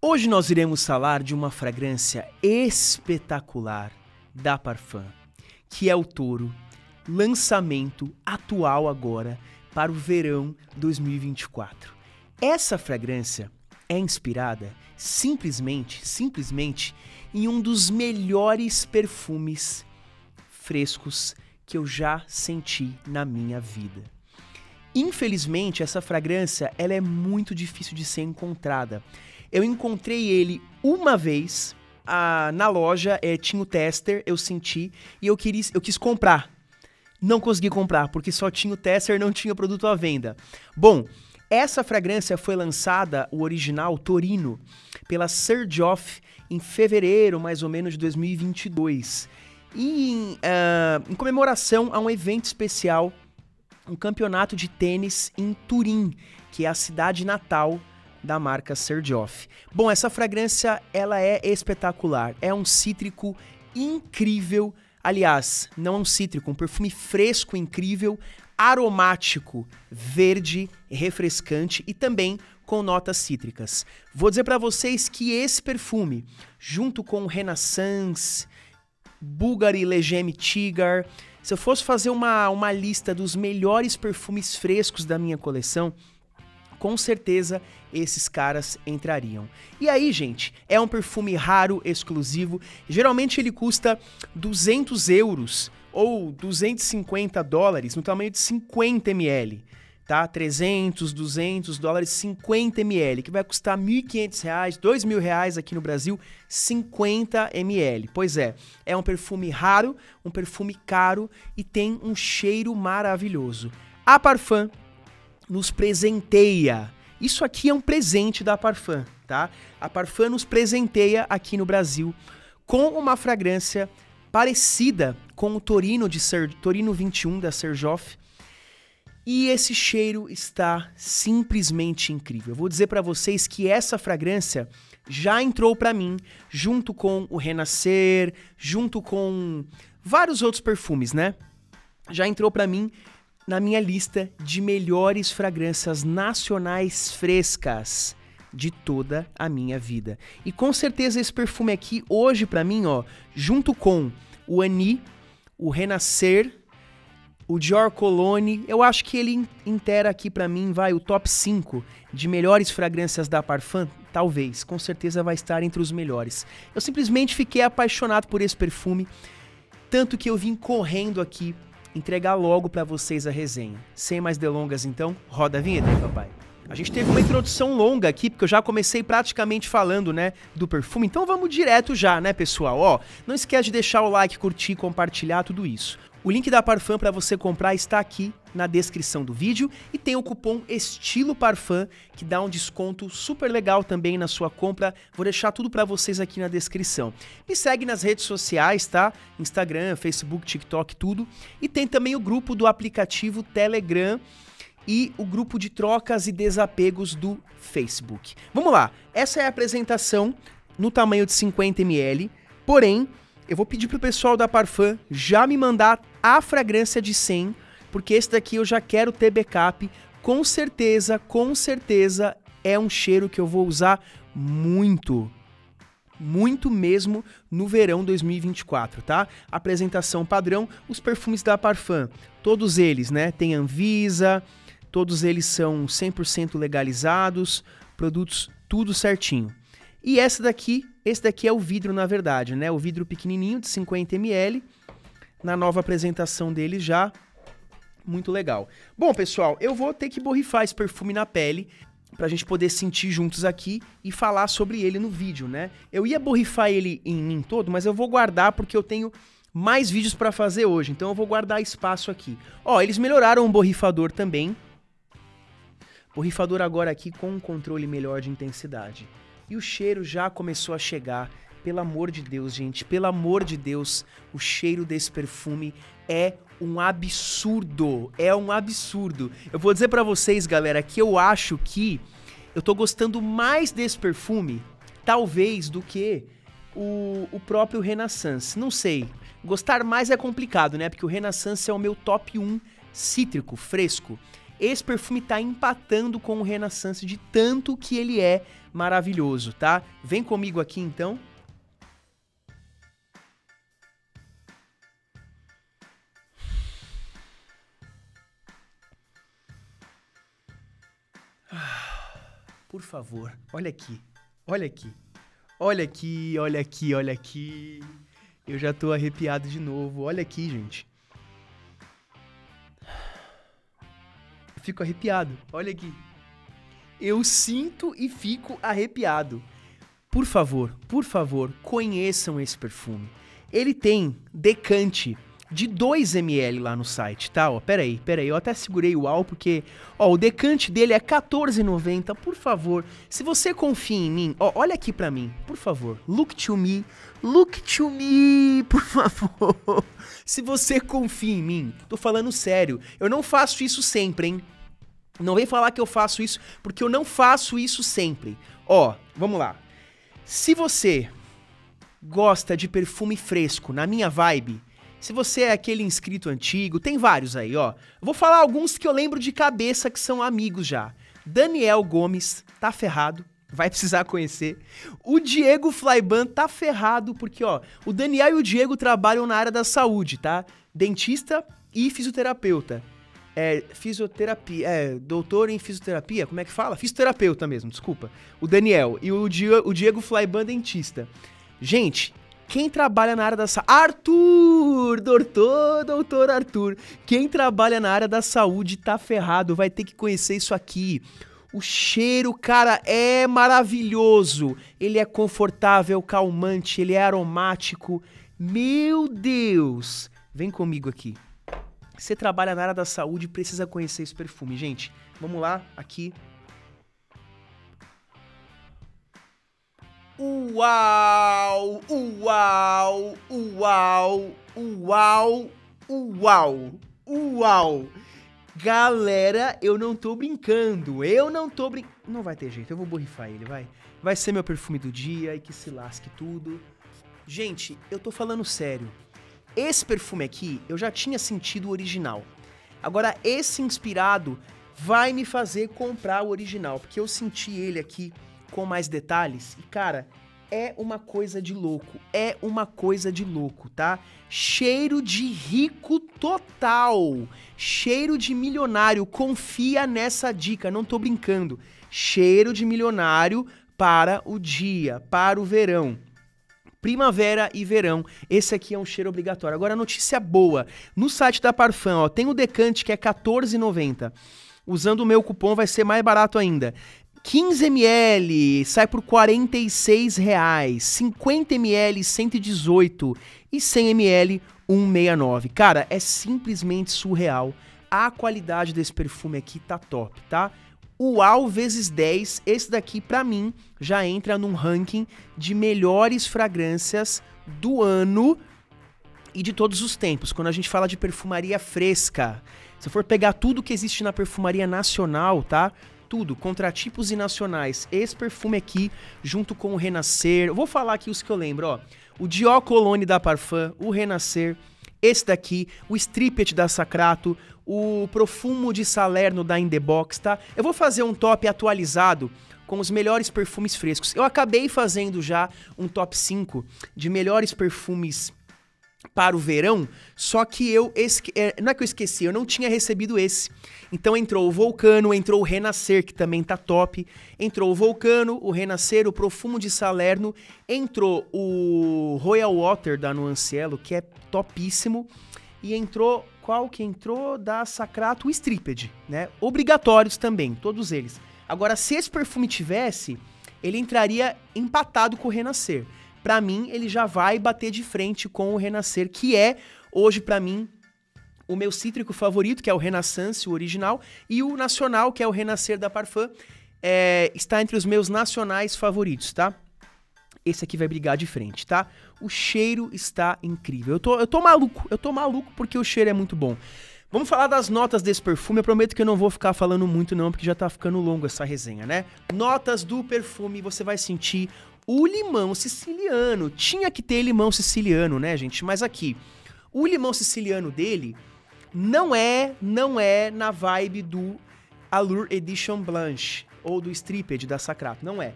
Hoje nós iremos falar de uma fragrância espetacular da Parfum, que é o Toro, lançamento atual agora para o verão 2024. Essa fragrância é inspirada simplesmente, simplesmente em um dos melhores perfumes frescos que eu já senti na minha vida. Infelizmente, essa fragrância ela é muito difícil de ser encontrada. Eu encontrei ele uma vez a, na loja, é, tinha o tester, eu senti e eu quis, eu quis comprar. Não consegui comprar porque só tinha o tester, não tinha produto à venda. Bom, essa fragrância foi lançada, o original Torino, pela Sergioff em fevereiro, mais ou menos, de 2022. E em, uh, em comemoração a um evento especial, um campeonato de tênis em Turim, que é a cidade natal da marca Sergioff. Bom, essa fragrância ela é espetacular, é um cítrico incrível. Aliás, não é um cítrico, um perfume fresco incrível, aromático, verde, refrescante e também com notas cítricas. Vou dizer para vocês que esse perfume, junto com Renaissance, Bulgari Legeme Tigar, se eu fosse fazer uma, uma lista dos melhores perfumes frescos da minha coleção, com certeza esses caras entrariam. E aí, gente, é um perfume raro, exclusivo. Geralmente ele custa 200 euros ou 250 dólares no tamanho de 50 ml. Tá? 300, 200 dólares, 50 ml, que vai custar 1.500 reais, 2.000 reais aqui no Brasil, 50 ml. Pois é, é um perfume raro, um perfume caro e tem um cheiro maravilhoso. A Parfum nos presenteia. Isso aqui é um presente da Parfum, tá? A Parfum nos presenteia aqui no Brasil com uma fragrância parecida com o Torino de Torino 21 da Serjoff. E esse cheiro está simplesmente incrível. Eu vou dizer para vocês que essa fragrância já entrou para mim junto com o Renascer, junto com vários outros perfumes, né? Já entrou para mim na minha lista de melhores fragrâncias nacionais frescas de toda a minha vida. E com certeza esse perfume aqui hoje para mim, ó, junto com o Ani, o Renascer, o Dior Cologne, eu acho que ele intera aqui para mim, vai o top 5 de melhores fragrâncias da Parfum, talvez, com certeza vai estar entre os melhores. Eu simplesmente fiquei apaixonado por esse perfume, tanto que eu vim correndo aqui entregar logo para vocês a resenha. Sem mais delongas, então, roda a vinheta, hein, papai. A gente teve uma introdução longa aqui, porque eu já comecei praticamente falando, né, do perfume. Então vamos direto já, né, pessoal? Ó, não esquece de deixar o like, curtir, compartilhar tudo isso. O link da Parfum para você comprar está aqui na descrição do vídeo e tem o cupom Estilo Parfum que dá um desconto super legal também na sua compra. Vou deixar tudo para vocês aqui na descrição. Me segue nas redes sociais, tá? Instagram, Facebook, TikTok, tudo. E tem também o grupo do aplicativo Telegram e o grupo de trocas e desapegos do Facebook. Vamos lá. Essa é a apresentação no tamanho de 50 ml, porém eu vou pedir pro pessoal da Parfum já me mandar a fragrância de 100, porque esse daqui eu já quero ter backup. Com certeza, com certeza é um cheiro que eu vou usar muito. Muito mesmo no verão 2024, tá? Apresentação padrão, os perfumes da Parfum. Todos eles, né? Tem Anvisa, todos eles são 100% legalizados, produtos tudo certinho. E essa daqui, esse daqui é o vidro na verdade, né? O vidro pequenininho de 50 ml, na nova apresentação dele já, muito legal. Bom, pessoal, eu vou ter que borrifar esse perfume na pele pra gente poder sentir juntos aqui e falar sobre ele no vídeo, né? Eu ia borrifar ele em mim todo, mas eu vou guardar porque eu tenho mais vídeos para fazer hoje, então eu vou guardar espaço aqui. Ó, eles melhoraram o borrifador também. Borrifador agora aqui com um controle melhor de intensidade. E o cheiro já começou a chegar. Pelo amor de Deus, gente, pelo amor de Deus, o cheiro desse perfume é um absurdo. É um absurdo. Eu vou dizer para vocês, galera, que eu acho que eu tô gostando mais desse perfume, talvez, do que o, o próprio Renaissance. Não sei. Gostar mais é complicado, né? Porque o Renaissance é o meu top 1 cítrico, fresco. Esse perfume tá empatando com o Renaissance de tanto que ele é maravilhoso, tá? Vem comigo aqui então. Por favor, olha aqui. Olha aqui. Olha aqui, olha aqui, olha aqui. Eu já tô arrepiado de novo. Olha aqui, gente. Fico arrepiado. Olha aqui. Eu sinto e fico arrepiado. Por favor, por favor, conheçam esse perfume. Ele tem decante de 2 ml lá no site, tá? Ó, pera aí, pera aí, eu até segurei o AL porque, ó, o decante dele é 14,90, por favor. Se você confia em mim, ó, olha aqui pra mim, por favor. Look to me, look to me, por favor. Se você confia em mim, tô falando sério, eu não faço isso sempre, hein? Não vem falar que eu faço isso, porque eu não faço isso sempre. Ó, vamos lá. Se você gosta de perfume fresco, na minha vibe, se você é aquele inscrito antigo, tem vários aí, ó. vou falar alguns que eu lembro de cabeça que são amigos já. Daniel Gomes tá ferrado, vai precisar conhecer. O Diego Flyban tá ferrado porque, ó, o Daniel e o Diego trabalham na área da saúde, tá? Dentista e fisioterapeuta. É, fisioterapia, é, doutor em fisioterapia, como é que fala? Fisioterapeuta mesmo, desculpa. O Daniel e o Diego, o Diego Flyban dentista. Gente, quem trabalha na área da saúde. Arthur! Doutor, doutor Arthur. Quem trabalha na área da saúde tá ferrado, vai ter que conhecer isso aqui. O cheiro, cara, é maravilhoso. Ele é confortável, calmante, ele é aromático. Meu Deus! Vem comigo aqui. Você trabalha na área da saúde, precisa conhecer esse perfume, gente. Vamos lá, aqui. Uau! Uau! Uau! Uau! Uau! Uau! Galera, eu não tô brincando. Eu não tô brincando. Não vai ter jeito, eu vou borrifar ele, vai. Vai ser meu perfume do dia e que se lasque tudo. Gente, eu tô falando sério. Esse perfume aqui, eu já tinha sentido o original. Agora, esse inspirado vai me fazer comprar o original, porque eu senti ele aqui com mais detalhes. E, cara, é uma coisa de louco. É uma coisa de louco, tá? Cheiro de rico total. Cheiro de milionário. Confia nessa dica, não tô brincando. Cheiro de milionário para o dia, para o verão. Primavera e verão. Esse aqui é um cheiro obrigatório. Agora, notícia boa. No site da Parfum, ó, tem o decante que é R$14,90. Usando o meu cupom vai ser mais barato ainda. 15 ml sai por 46 reais, 50 ml 118 e 100 ml 169. Cara, é simplesmente surreal. A qualidade desse perfume aqui tá top, tá? Uau vezes 10, esse daqui para mim já entra num ranking de melhores fragrâncias do ano e de todos os tempos. Quando a gente fala de perfumaria fresca, se for pegar tudo que existe na perfumaria nacional, tá? Tudo, contratipos e nacionais. Esse perfume aqui, junto com o Renascer. Eu vou falar aqui os que eu lembro, ó. O Dior Cologne da Parfum, o Renascer, esse daqui, o Strippet da Sacrato, o Profumo de Salerno da In The Box, tá? Eu vou fazer um top atualizado com os melhores perfumes frescos. Eu acabei fazendo já um top 5 de melhores perfumes para o verão, só que eu esque... É, não é que eu esqueci, eu não tinha recebido esse. Então entrou o Vulcano, entrou o Renascer, que também tá top. Entrou o Vulcano, o Renascer, o Profumo de Salerno, entrou o Royal Water da Nuancielo, que é topíssimo, e entrou qual que entrou da Sacrato, o Stripped, né? Obrigatórios também, todos eles. Agora, se esse perfume tivesse, ele entraria empatado com o Renascer para mim ele já vai bater de frente com o Renascer, que é hoje para mim o meu cítrico favorito, que é o Renaissance, o original, e o nacional, que é o Renascer da Parfum, é, está entre os meus nacionais favoritos, tá? Esse aqui vai brigar de frente, tá? O cheiro está incrível. Eu tô, eu tô maluco, eu tô maluco porque o cheiro é muito bom. Vamos falar das notas desse perfume. Eu prometo que eu não vou ficar falando muito, não, porque já tá ficando longo essa resenha, né? Notas do perfume, você vai sentir o limão siciliano. Tinha que ter limão siciliano, né, gente? Mas aqui, o limão siciliano dele não é, não é na vibe do Allure Edition Blanche ou do Stripped da Sacrato. Não é.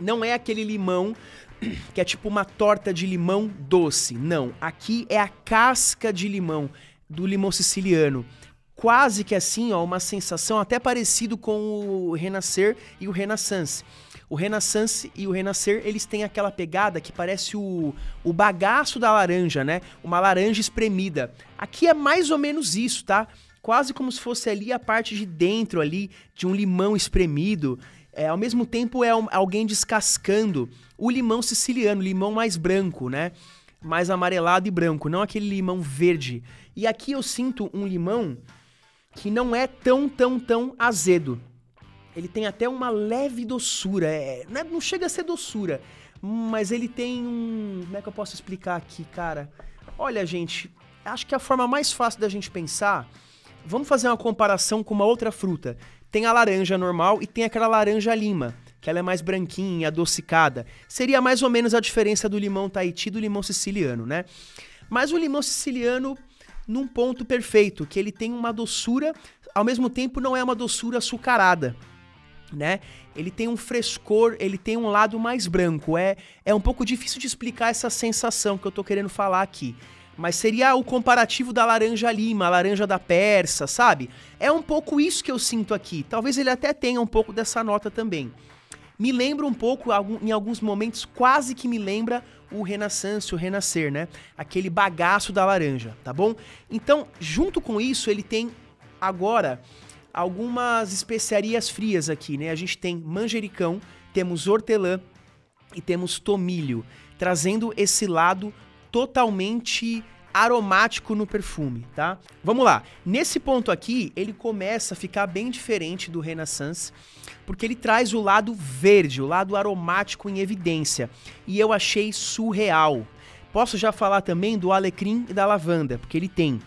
Não é aquele limão que é tipo uma torta de limão doce. Não. Aqui é a casca de limão do limão siciliano. Quase que assim, ó, uma sensação até parecido com o Renascer e o Renaissance. O Renaissance e o Renascer, eles têm aquela pegada que parece o, o bagaço da laranja, né? Uma laranja espremida. Aqui é mais ou menos isso, tá? Quase como se fosse ali a parte de dentro ali de um limão espremido. É, ao mesmo tempo é um, alguém descascando o limão siciliano, limão mais branco, né? Mais amarelado e branco, não aquele limão verde. E aqui eu sinto um limão que não é tão, tão, tão azedo. Ele tem até uma leve doçura. É, não, é, não chega a ser doçura, mas ele tem um. Como é que eu posso explicar aqui, cara? Olha, gente, acho que a forma mais fácil da gente pensar. Vamos fazer uma comparação com uma outra fruta. Tem a laranja normal e tem aquela laranja lima, que ela é mais branquinha, adocicada. Seria mais ou menos a diferença do limão Tahiti do limão siciliano, né? Mas o limão siciliano num ponto perfeito, que ele tem uma doçura, ao mesmo tempo não é uma doçura açucarada né? Ele tem um frescor, ele tem um lado mais branco. É, é um pouco difícil de explicar essa sensação que eu tô querendo falar aqui. Mas seria o comparativo da laranja lima, a laranja da persa, sabe? É um pouco isso que eu sinto aqui. Talvez ele até tenha um pouco dessa nota também. Me lembra um pouco, em alguns momentos, quase que me lembra o Renaissance, o Renascer, né? Aquele bagaço da laranja, tá bom? Então, junto com isso, ele tem agora algumas especiarias frias aqui, né? A gente tem manjericão, temos hortelã e temos tomilho, trazendo esse lado totalmente aromático no perfume, tá? Vamos lá. Nesse ponto aqui, ele começa a ficar bem diferente do Renaissance, porque ele traz o lado verde, o lado aromático em evidência, e eu achei surreal. Posso já falar também do alecrim e da lavanda, porque ele tem.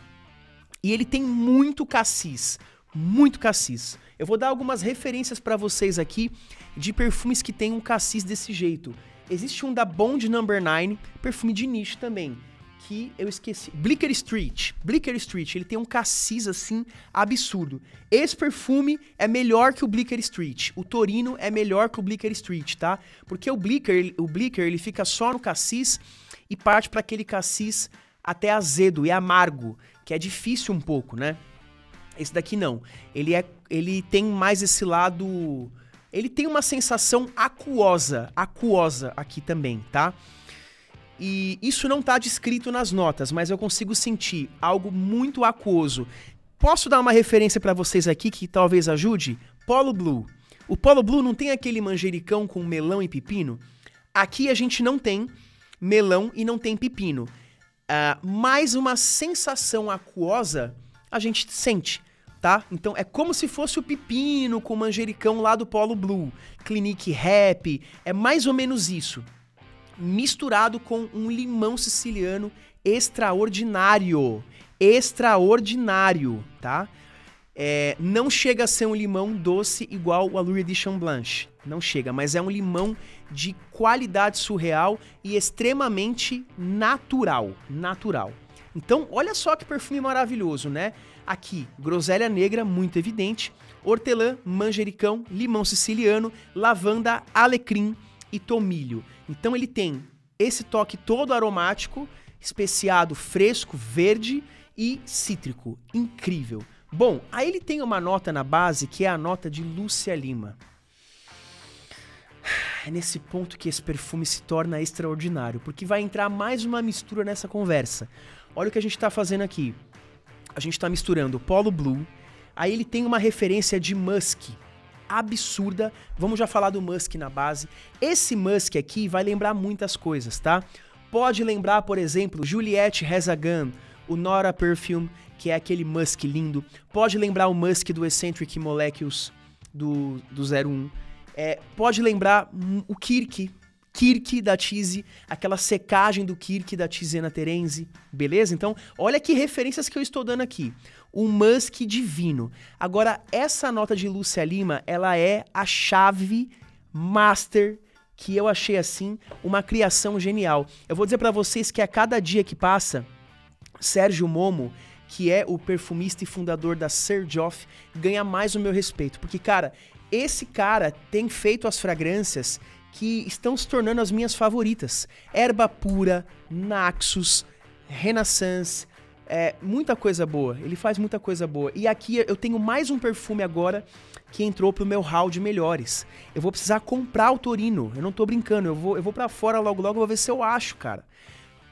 E ele tem muito cassis, muito cassis. Eu vou dar algumas referências para vocês aqui de perfumes que tem um cassis desse jeito. Existe um da Bond Number 9, perfume de nicho também, que eu esqueci. Blicker Street. Blicker Street, ele tem um cassis assim absurdo. Esse perfume é melhor que o Blicker Street. O Torino é melhor que o Blicker Street, tá? Porque o Blicker, o Blicker, ele fica só no cassis e parte para aquele cassis até azedo e amargo, que é difícil um pouco, né? Esse daqui não. Ele é ele tem mais esse lado ele tem uma sensação aquosa, aquosa aqui também, tá? E isso não tá descrito nas notas, mas eu consigo sentir algo muito aquoso. Posso dar uma referência para vocês aqui que talvez ajude? Polo Blue. O Polo Blue não tem aquele manjericão com melão e pepino? Aqui a gente não tem melão e não tem pepino. Uh, mais uma sensação aquosa a gente sente tá? Então é como se fosse o pepino com o manjericão lá do Polo Blue. Clinique Rap, é mais ou menos isso. Misturado com um limão siciliano extraordinário. Extraordinário, tá? É, não chega a ser um limão doce igual o Allure Edition Blanche. Não chega, mas é um limão de qualidade surreal e extremamente natural. Natural. Então, olha só que perfume maravilhoso, né? Aqui, groselha negra, muito evidente, hortelã, manjericão, limão siciliano, lavanda, alecrim e tomilho. Então ele tem esse toque todo aromático, especiado, fresco, verde e cítrico. Incrível. Bom, aí ele tem uma nota na base que é a nota de Lúcia Lima. É nesse ponto que esse perfume se torna extraordinário, porque vai entrar mais uma mistura nessa conversa. Olha o que a gente está fazendo aqui a gente tá misturando Polo Blue, aí ele tem uma referência de Musk, absurda. Vamos já falar do Musk na base. Esse Musk aqui vai lembrar muitas coisas, tá? Pode lembrar, por exemplo, Juliette Gun, o Nora Perfume, que é aquele Musk lindo. Pode lembrar o Musk do Eccentric Molecules do, do 01. É, pode lembrar o Kirk, Kirk da Tise, aquela secagem do Kirk da Tizena Terenzi, beleza? Então, olha que referências que eu estou dando aqui. O Musk divino. Agora, essa nota de Lúcia Lima, ela é a chave master que eu achei assim uma criação genial. Eu vou dizer para vocês que a cada dia que passa, Sérgio Momo que é o perfumista e fundador da Serjoff, ganha mais o meu respeito. Porque, cara, esse cara tem feito as fragrâncias que estão se tornando as minhas favoritas. Erba Pura, Naxos, Renaissance, é, muita coisa boa. Ele faz muita coisa boa. E aqui eu tenho mais um perfume agora que entrou pro meu hall de melhores. Eu vou precisar comprar o Torino. Eu não tô brincando. Eu vou, eu vou para fora logo logo, vou ver se eu acho, cara.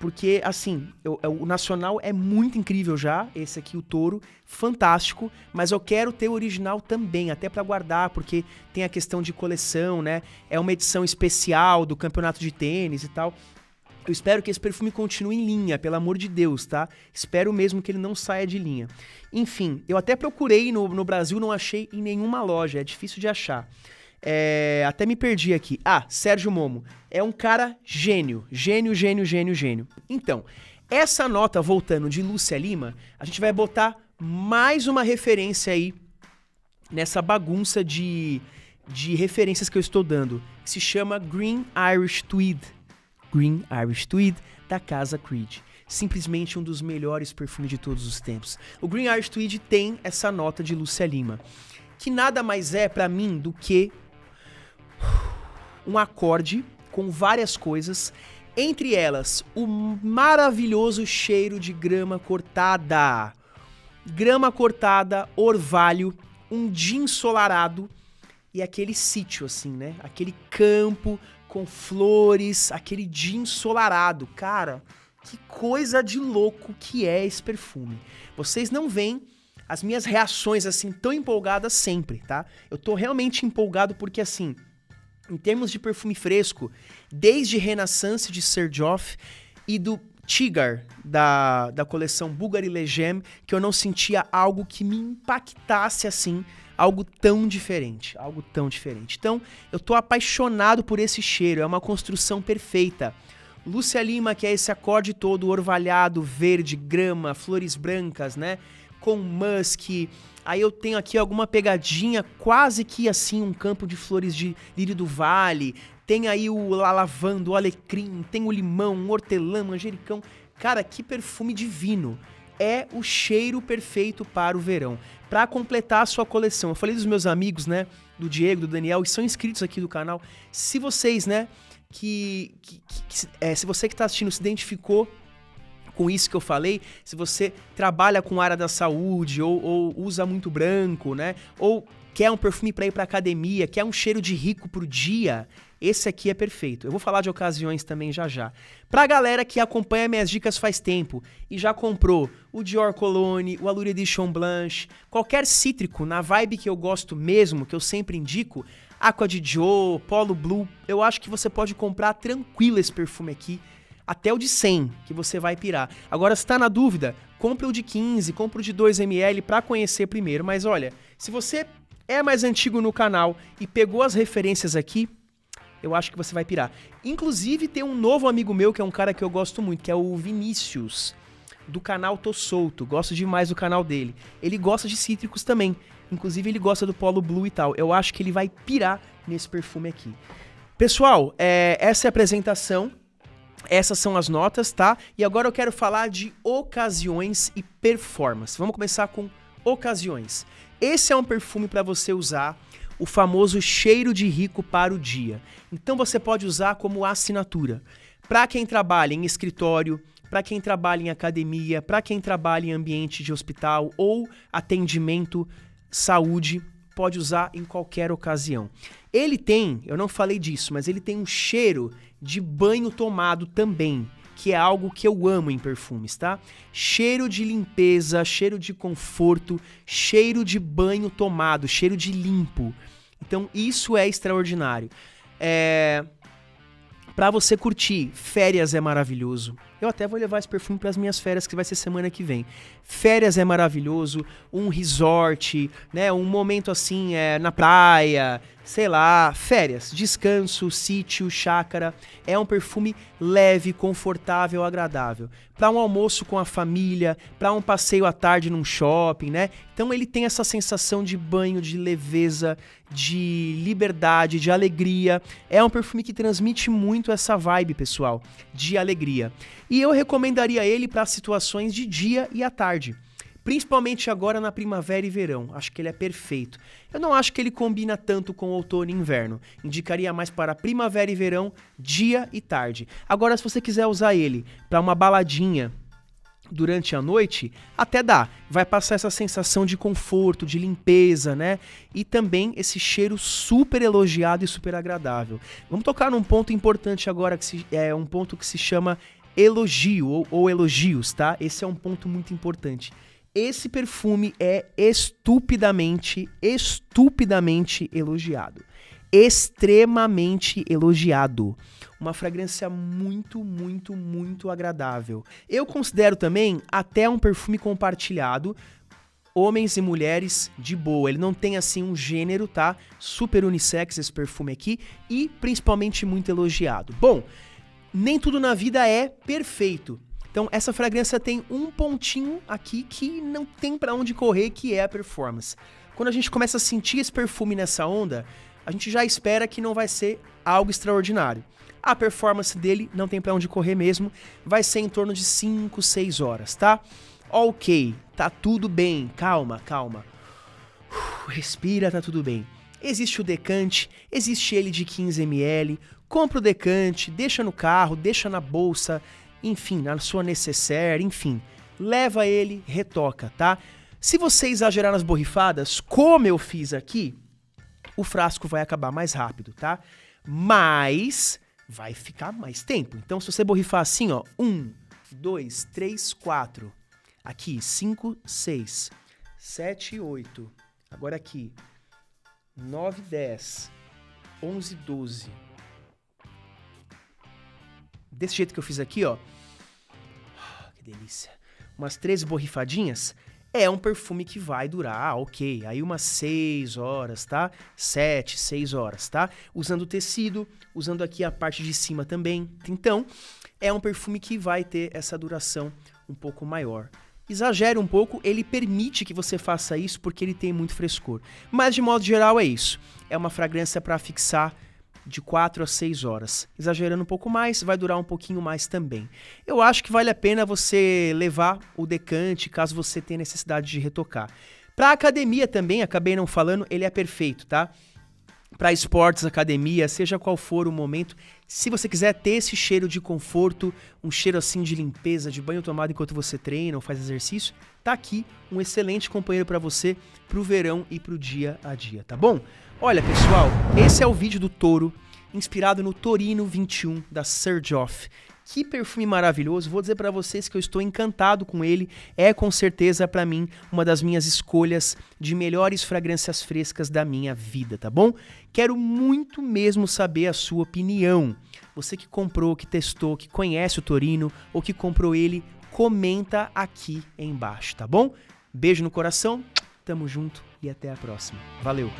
Porque, assim, eu, eu, o Nacional é muito incrível já, esse aqui, o Touro, fantástico, mas eu quero ter o original também, até para guardar, porque tem a questão de coleção, né? É uma edição especial do campeonato de tênis e tal. Eu espero que esse perfume continue em linha, pelo amor de Deus, tá? Espero mesmo que ele não saia de linha. Enfim, eu até procurei no, no Brasil, não achei em nenhuma loja, é difícil de achar. É, até me perdi aqui. Ah, Sérgio Momo. É um cara gênio. Gênio, gênio, gênio, gênio. Então, essa nota voltando de Lúcia Lima, a gente vai botar mais uma referência aí nessa bagunça de, de referências que eu estou dando. Que se chama Green Irish Tweed. Green Irish Tweed da Casa Creed. Simplesmente um dos melhores perfumes de todos os tempos. O Green Irish Tweed tem essa nota de Lúcia Lima, que nada mais é para mim do que um acorde com várias coisas, entre elas o maravilhoso cheiro de grama cortada. Grama cortada, orvalho, um dia ensolarado e aquele sítio assim, né? Aquele campo com flores, aquele dia ensolarado. Cara, que coisa de louco que é esse perfume. Vocês não veem as minhas reações assim tão empolgadas sempre, tá? Eu tô realmente empolgado porque assim, em termos de perfume fresco, desde Renaissance de Serjoff e do Tigar da, da coleção Bulgari Legem, que eu não sentia algo que me impactasse assim, algo tão diferente, algo tão diferente. Então, eu tô apaixonado por esse cheiro, é uma construção perfeita. Lúcia Lima, que é esse acorde todo orvalhado, verde, grama, flores brancas, né? Com musk, Aí eu tenho aqui alguma pegadinha, quase que assim, um campo de flores de lírio do vale. Tem aí o lavanda, o alecrim, tem o limão, o hortelã, manjericão. Cara, que perfume divino. É o cheiro perfeito para o verão. Para completar a sua coleção. Eu falei dos meus amigos, né? Do Diego, do Daniel, e são inscritos aqui do canal. Se vocês, né? Que, que, que é, se você que está assistindo se identificou com isso que eu falei, se você trabalha com área da saúde ou, ou usa muito branco, né? Ou quer um perfume para ir para academia, quer um cheiro de rico pro dia, esse aqui é perfeito. Eu vou falar de ocasiões também já já. Pra galera que acompanha minhas dicas faz tempo e já comprou o Dior Cologne, o Allure Edition Blanche, qualquer cítrico na vibe que eu gosto mesmo, que eu sempre indico, Aqua de Joe, Polo Blue, eu acho que você pode comprar tranquilo esse perfume aqui até o de 100, que você vai pirar. Agora, está na dúvida, compre o de 15, compre o de 2ml para conhecer primeiro. Mas olha, se você é mais antigo no canal e pegou as referências aqui, eu acho que você vai pirar. Inclusive, tem um novo amigo meu, que é um cara que eu gosto muito, que é o Vinícius, do canal Tô Solto. Gosto demais do canal dele. Ele gosta de cítricos também. Inclusive, ele gosta do Polo Blue e tal. Eu acho que ele vai pirar nesse perfume aqui. Pessoal, é, essa é a apresentação essas são as notas, tá? E agora eu quero falar de ocasiões e performance. Vamos começar com ocasiões. Esse é um perfume para você usar o famoso cheiro de rico para o dia. Então você pode usar como assinatura. Para quem trabalha em escritório, para quem trabalha em academia, para quem trabalha em ambiente de hospital ou atendimento saúde, pode usar em qualquer ocasião. Ele tem, eu não falei disso, mas ele tem um cheiro de banho tomado também, que é algo que eu amo em perfumes, tá? Cheiro de limpeza, cheiro de conforto, cheiro de banho tomado, cheiro de limpo. Então isso é extraordinário. É... Para você curtir, férias é maravilhoso. Eu até vou levar esse perfume para as minhas férias, que vai ser semana que vem. Férias é maravilhoso, um resort, né? Um momento assim é, na praia, sei lá, férias, descanso, sítio, chácara. É um perfume leve, confortável, agradável. Para um almoço com a família, para um passeio à tarde num shopping, né? Então ele tem essa sensação de banho, de leveza, de liberdade, de alegria. É um perfume que transmite muito essa vibe, pessoal, de alegria. E eu recomendaria ele para situações de dia e à tarde. Principalmente agora na primavera e verão. Acho que ele é perfeito. Eu não acho que ele combina tanto com outono e inverno. Indicaria mais para primavera e verão, dia e tarde. Agora, se você quiser usar ele para uma baladinha durante a noite, até dá. Vai passar essa sensação de conforto, de limpeza, né? E também esse cheiro super elogiado e super agradável. Vamos tocar num ponto importante agora, que se, é um ponto que se chama elogio ou, ou elogios, tá? Esse é um ponto muito importante. Esse perfume é estupidamente, estupidamente elogiado. Extremamente elogiado. Uma fragrância muito, muito, muito agradável. Eu considero também até um perfume compartilhado. Homens e mulheres de boa. Ele não tem assim um gênero, tá? Super unissex esse perfume aqui e principalmente muito elogiado. Bom, nem tudo na vida é perfeito. Então, essa fragrância tem um pontinho aqui que não tem para onde correr, que é a performance. Quando a gente começa a sentir esse perfume nessa onda, a gente já espera que não vai ser algo extraordinário. A performance dele não tem para onde correr mesmo, vai ser em torno de 5, 6 horas, tá? Ok, tá tudo bem, calma, calma. respira, tá tudo bem. Existe o decante, existe ele de 15 ml, compra o decante, deixa no carro, deixa na bolsa, enfim, na sua necessaire, enfim, leva ele, retoca, tá? Se você exagerar nas borrifadas, como eu fiz aqui, o frasco vai acabar mais rápido, tá? Mas vai ficar mais tempo. Então, se você borrifar assim, ó, um, dois, três, quatro, aqui, cinco, seis, sete, oito, agora aqui, nove, dez, onze, doze. Desse jeito que eu fiz aqui, ó, delícia. Umas 13 borrifadinhas, é um perfume que vai durar, ah, ok, aí umas 6 horas, tá? 7, 6 horas, tá? Usando tecido, usando aqui a parte de cima também. Então, é um perfume que vai ter essa duração um pouco maior. Exagere um pouco, ele permite que você faça isso porque ele tem muito frescor. Mas de modo geral é isso. É uma fragrância para fixar de 4 a 6 horas. Exagerando um pouco mais, vai durar um pouquinho mais também. Eu acho que vale a pena você levar o decante caso você tenha necessidade de retocar. Para academia também, acabei não falando, ele é perfeito, tá? Para esportes, academia, seja qual for o momento, se você quiser ter esse cheiro de conforto, um cheiro assim de limpeza, de banho tomado enquanto você treina ou faz exercício, tá aqui um excelente companheiro para você pro verão e pro dia a dia, tá bom? Olha, pessoal, esse é o vídeo do touro, inspirado no Torino 21 da Sergioff. Que perfume maravilhoso! Vou dizer para vocês que eu estou encantado com ele. É com certeza para mim uma das minhas escolhas de melhores fragrâncias frescas da minha vida, tá bom? Quero muito mesmo saber a sua opinião. Você que comprou, que testou, que conhece o Torino ou que comprou ele, comenta aqui embaixo, tá bom? Beijo no coração. Tamo junto e até a próxima. Valeu.